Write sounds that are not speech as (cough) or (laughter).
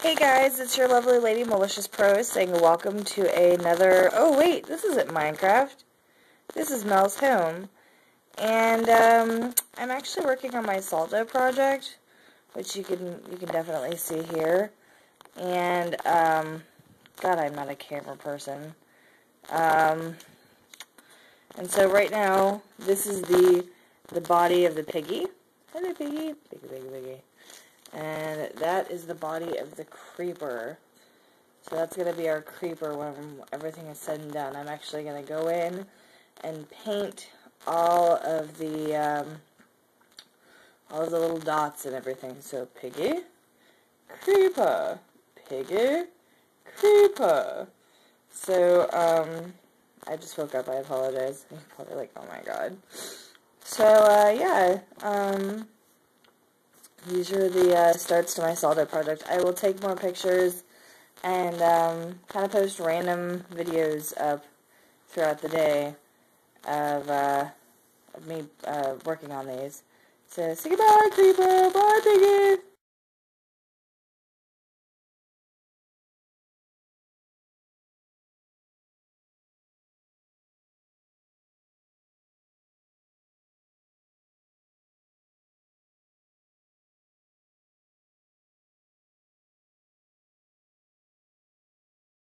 Hey guys, it's your lovely lady Malicious Pro saying welcome to another. Oh wait, this isn't Minecraft. This is Mel's home, and um, I'm actually working on my salt dough project, which you can you can definitely see here. And um, God, I'm not a camera person. Um, and so right now, this is the the body of the piggy. Hello, piggy. Piggy, piggy, piggy. That is the body of the creeper. So that's going to be our creeper when everything is said and done. I'm actually going to go in and paint all of the, um, all of the little dots and everything. So piggy, creeper, piggy, creeper. So, um, I just woke up. I apologize. I'm (laughs) probably like, oh my god. So, uh, yeah, um, these are the uh, starts to my salt dough project. I will take more pictures and um, kind of post random videos up throughout the day of, uh, of me uh, working on these. So, say goodbye, Creeper. Bye,